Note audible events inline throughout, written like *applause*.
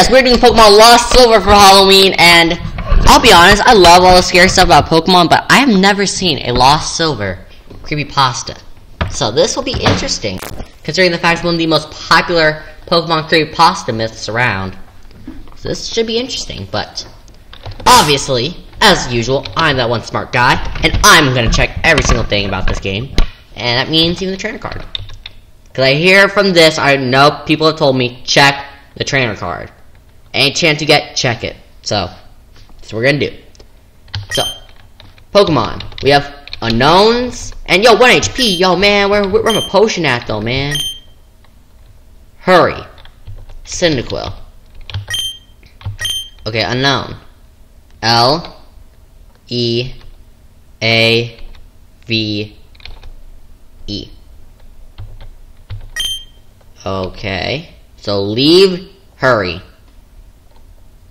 yes, we're doing Pokemon Lost Silver for Halloween, and I'll be honest, I love all the scary stuff about Pokemon, but I have never seen a Lost Silver creepypasta. So this will be interesting, considering the fact it's one of the most popular Pokemon creepypasta myths around. So this should be interesting, but obviously, as usual, I'm that one smart guy, and I'm gonna check every single thing about this game, and that means even the trainer card. Cause I hear from this, I know people have told me, check the trainer card. Any chance you get, check it. So, that's what we're gonna do. So, Pokemon. We have Unowns. And yo, 1 HP. Yo, man, where, where, where my potion at, though, man? Hurry. Cyndaquil. Okay, Unown. L. E. A. V. E. Okay. So leave, hurry.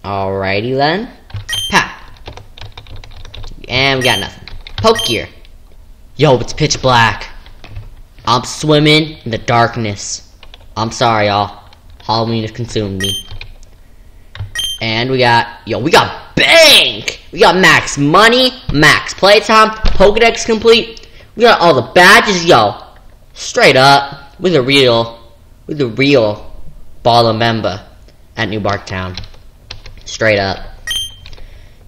Alrighty then. Pack. And we got nothing. Poke gear. Yo, it's pitch black. I'm swimming in the darkness. I'm sorry, y'all. Halloween has consumed me. And we got, yo, we got bank! We got max money, max playtime, Pokedex complete. We got all the badges, yo. Straight up, with a real, with a real baller member at New Barktown. Straight up.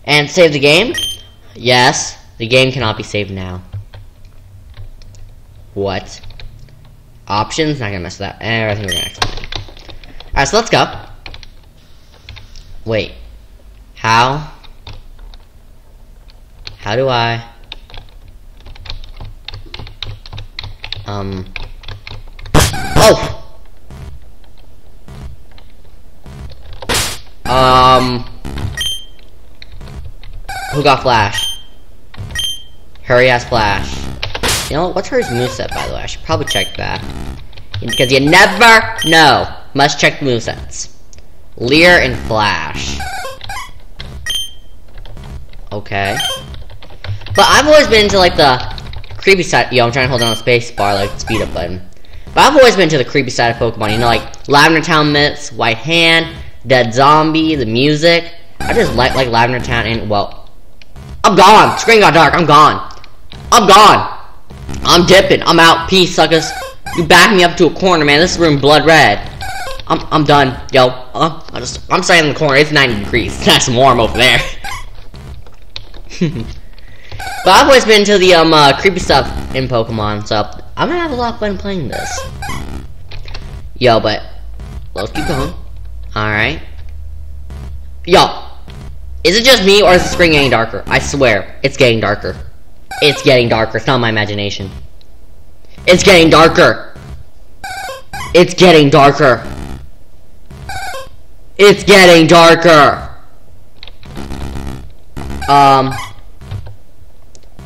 And save the game? Yes, the game cannot be saved now. What? Options? Not gonna mess with that. Eh, I think we're gonna explain. Alright, so let's go. Wait. How? How do I... Um... Oh! Um... Who got Flash? Hurry has Flash. You know what? What's Hurry's moveset, by the way? I should probably check that. Because you never know. Must check the movesets. Leer and Flash. Okay. But I've always been into like the creepy side. Yo, I'm trying to hold down the space bar, like speed up button. But I've always been to the creepy side of Pokemon. You know, like Lavender Town myths, White Hand, Dead Zombie, the music. I just like like Lavender Town and well, I'm gone. Screen got dark. I'm gone. I'm gone. I'm dipping. I'm out. Peace, suckers. You back me up to a corner, man. This room blood red. I'm I'm done, yo. Uh, I just I'm staying in the corner. It's 90 degrees. *laughs* And warm over there. *laughs* but I've always been into the um uh, creepy stuff in Pokemon, so I'm gonna have a lot of fun playing this. Yo, but let's keep going. All right. Yo, is it just me or is the screen getting darker? I swear, it's getting darker. It's getting darker. It's not my imagination. It's getting darker. It's getting darker. It's getting darker. Um.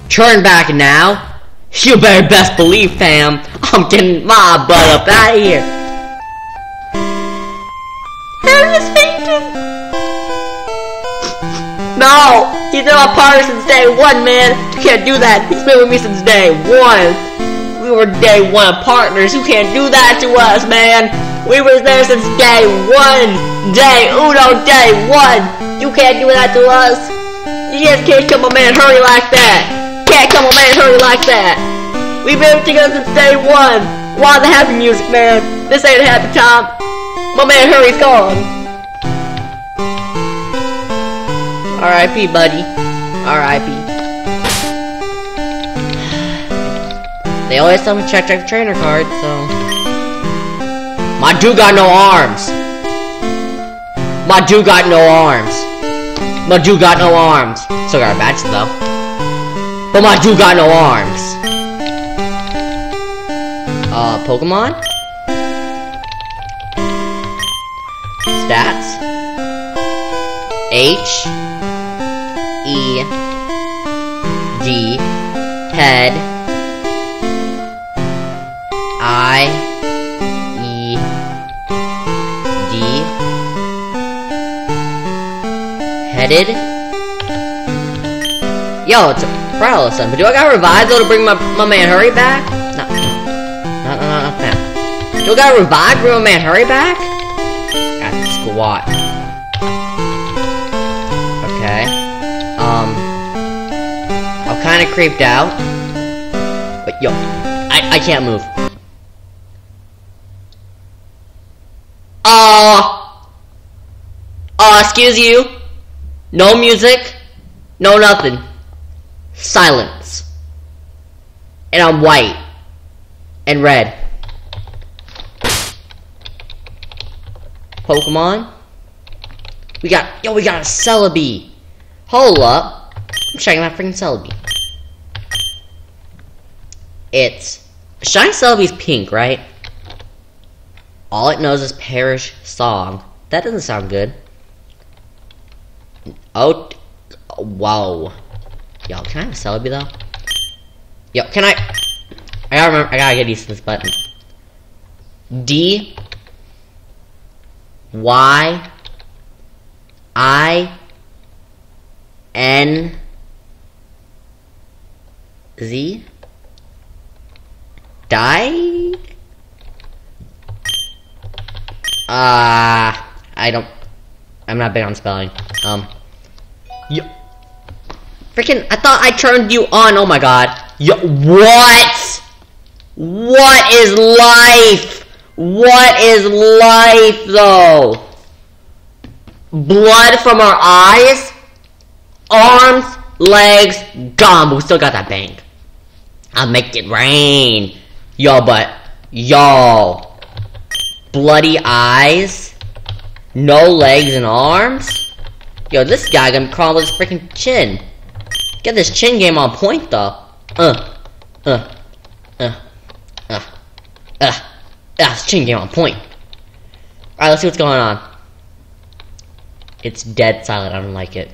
Turn back now. You better best believe, fam. I'm getting my butt up out of here. No, he's been my partner since day one, man. You can't do that. He's been with me since day one. We were day one partners. You can't do that to us, man. We were there since day one. Day uno, day one. You can't do that to us. You just can't come on, man, hurry like that. Can't come on, man, hurry like that. We've been together since day one. Why the happy music, man? This ain't a happy time. My man Hurry's gone. R.I.P. buddy. R.I.P. They always tell me check check trainer card, so my dude got no arms. My dude got no arms. My dude got no arms. Still got a badge though. But my dude got no arms. Uh, Pokemon? Stats? H E D head I E D headed Yo, it's a Paralyson, but do I gotta revive though to bring my, my man Hurry back? No. No, no, no, no. Do I gotta revive to bring my man Hurry back? What? Okay. Um. I'm kind of creeped out. But yo, I I can't move. Uh. Uh, excuse you. No music. No nothing. Silence. And I'm white. And red. Pokemon. We got, yo, we got a Celebi. Hold up. I'm checking that freaking Celebi. It's, Shiny Celebi's pink, right? All it knows is Perish Song. That doesn't sound good. Oh, wow. Yo, can I have a Celebi though? Yo, can I? I gotta remember. I gotta get used to this button. D Y I N Z Die? Uh, I don't. I'm not big on spelling. Um. Yo. Freaking, I thought I turned you on. Oh my god. Yo, what? What is life? What is life, though? Blood from our eyes? Arms, legs, gone, but we still got that bang. I'll make it rain. Y'all, but, y'all. Bloody eyes? No legs and arms? Yo, this guy gonna crawl with his freaking chin. Get this chin game on point, though. Uh, uh, uh, uh, uh. Ah, this chin game on point. Alright, let's see what's going on. It's dead silent, I don't like it.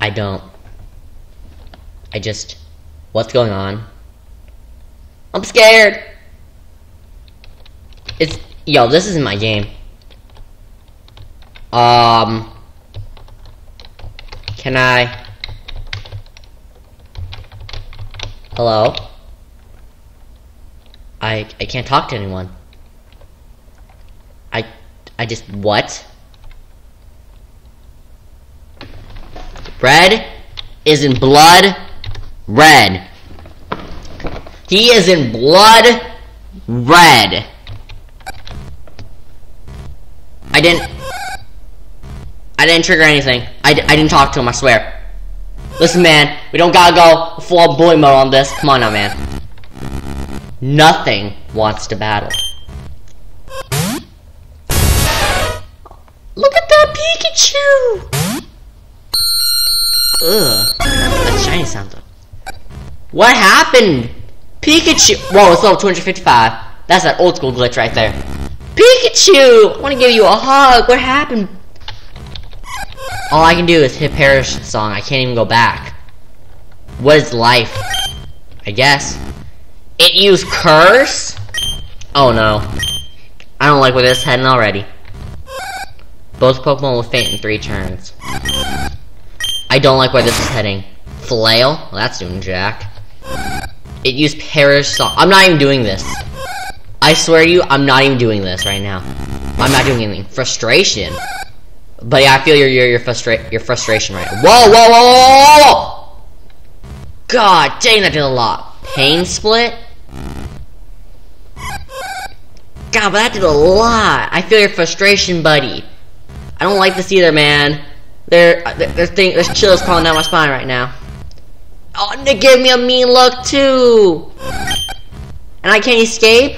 I don't. I just... What's going on? I'm scared! It's... Yo, this isn't my game. Um... Can I... Hello? I I can't talk to anyone. I I just what? Red is in blood red. He is in blood red. I didn't I didn't trigger anything. I, I didn't talk to him, I swear. Listen, man, we don't gotta go full bully mode on this. Come on now, man. Nothing wants to battle. Look at that Pikachu! Ugh. That shiny sound though. What happened? Pikachu! Whoa, it's level 255. That's that old school glitch right there. Pikachu! I want to give you a hug. What happened? All I can do is hit Perish song. I can't even go back. What is life? I guess. It used curse? Oh no. I don't like where this is heading already. Both Pokemon will faint in three turns. I don't like where this is heading. Flail? Well, that's doing jack. It used Perish song. I'm not even doing this. I swear to you, I'm not even doing this right now. I'm not doing anything. Frustration. But yeah, I feel your your your, frustra your frustration right now. Whoa, whoa, whoa, whoa, whoa! God dang, that did a lot. Pain split? God, but that did a lot. I feel your frustration, buddy. I don't like this either, man. There, there's thing, there's chills crawling down my spine right now. Oh, and they gave me a mean look too. And I can't escape.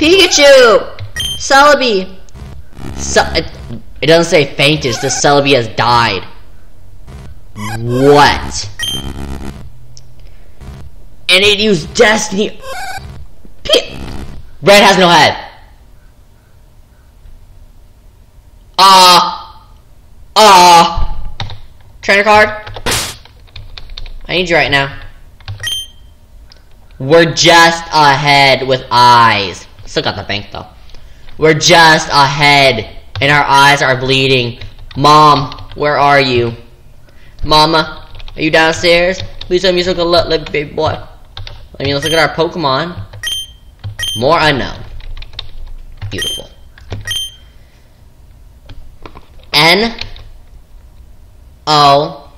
Pikachu, Celebi. So, it doesn't say fainted, it says Celebi has died. What? And it used Destiny. Red has no head. Ah. Uh, Ah. Uh, trainer card. I need you right now. We're just ahead with eyes. Still got the bank though. We're just ahead and our eyes are bleeding. Mom, where are you? Mama, are you downstairs? Please let me look at let baby boy. Let me let's look at our Pokemon. More Unown. Beautiful. N O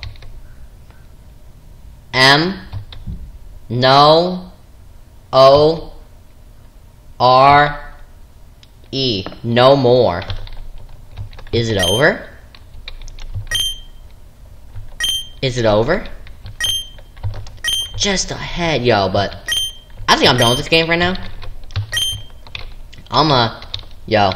M No O R E. No more. Is it over? Is it over? Just ahead, yo, but I think I'm done with this game right now. I'm a yo.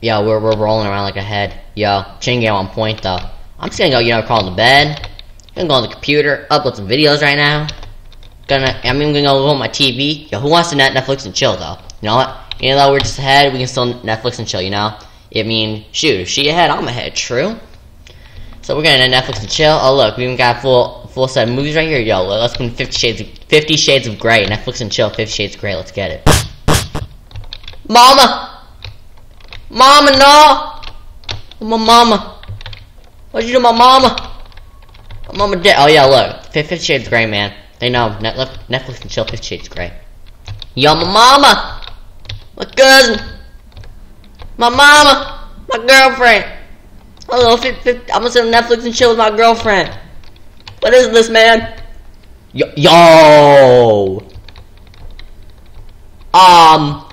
Yo, we're we're rolling around like a head. Yo, chain game on point though. I'm just gonna go, you know, crawl in the bed. Gonna go on the computer, upload some videos right now. Gonna, I'm even gonna go on my TV. Yo, who wants to net Netflix and chill though? You know what? Even though we're just ahead, we can still Netflix and chill. You know? I mean, shoot, she ahead, I'm ahead. True. So we're gonna Netflix and chill. Oh look, we even got full full set of movies right here. Yo, let's put Fifty Shades of, Fifty Shades of Grey. Netflix and chill. Fifty Shades of Grey. Let's get it. Mama, Mama, no. My mama. What'd you do, my mama? My mama dead. Oh yeah, look, Fifty Shades of Grey, man. They know Netflix, Netflix and chill. Fifty Shades of Grey. Yo, my mama, my cousin, my mama, my girlfriend. I'm gonna sit on Netflix and chill with my girlfriend. What is this, man? Yo, yo. Um.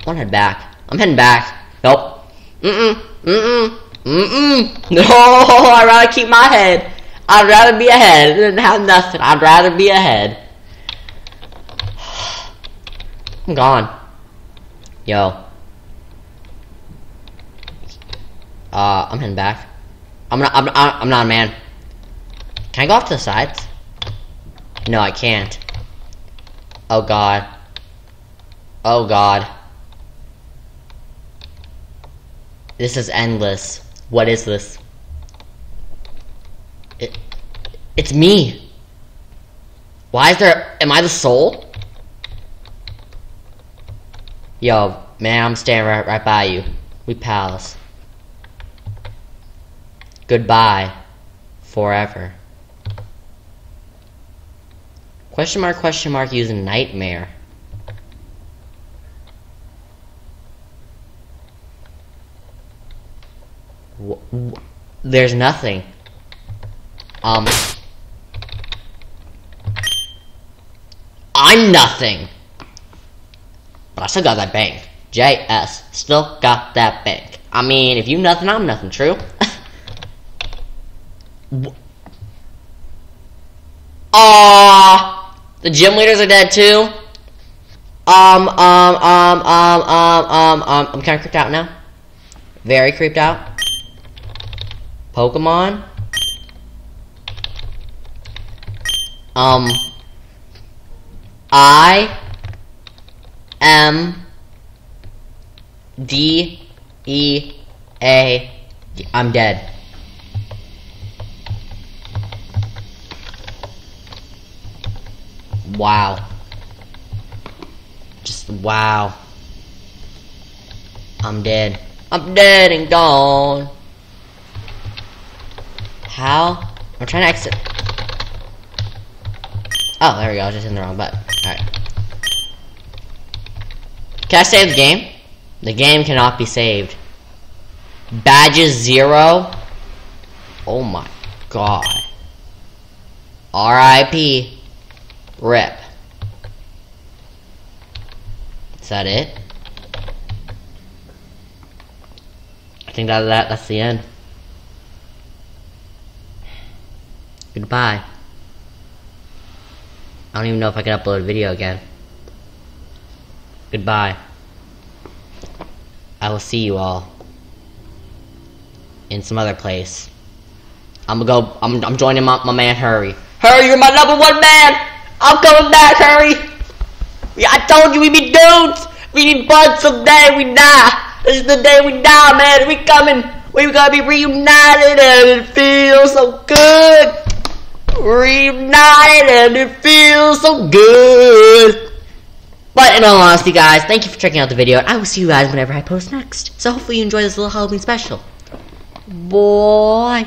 I wanna head back. I'm heading back. Nope. Mm-mm. Mm-mm. Mm-mm. *laughs* No, I'd rather keep my head. I'd rather be ahead than have nothing. I'd rather be ahead. *sighs* I'm gone. Yo. Uh, I'm heading back. I'm not. I'm. I'm not a man. Can I go off to the sides? No, I can't. Oh God. Oh God. This is endless. What is this? It. It's me. Why is there? Am I the soul? Yo, man, I'm standing right, right by you. We pals. Goodbye. Forever. Question mark, question mark, using nightmare. Wh- There's nothing. Um. I'm nothing. But I still got that bank. JS. Still got that bank. I mean, if you nothing, I'm nothing, true? *laughs* Aww. The gym leaders are dead too. Um, um, um, um, um, um, um, I'm kind of creeped out now. Very creeped out. Pokemon. Um. I M D E A. I'm dead. Wow. Just wow. I'm dead. I'm dead and gone. How? I'm trying to exit. Oh, there we go. I was just in the wrong button. Alright. Can I save the game? The game cannot be saved. Badges zero? Oh my god. R.I.P. Rip. Is that it? I think that, that that's the end. Goodbye. I don't even know if I can upload a video again. Goodbye. I will see you all in some other place. I'm gonna go. I'm, I'm joining my, my man Hurry. Hurry, you're my number one man. I'm coming back, Hurry. I told you we be dudes. We need buds someday. We die. This is the day we die, man. We coming. We gonna be reunited, and it feels so good. Reunited, and it feels so good. But in all honesty, guys, thank you for checking out the video, I will see you guys whenever I post next. So hopefully you enjoy this little Halloween special. Boy.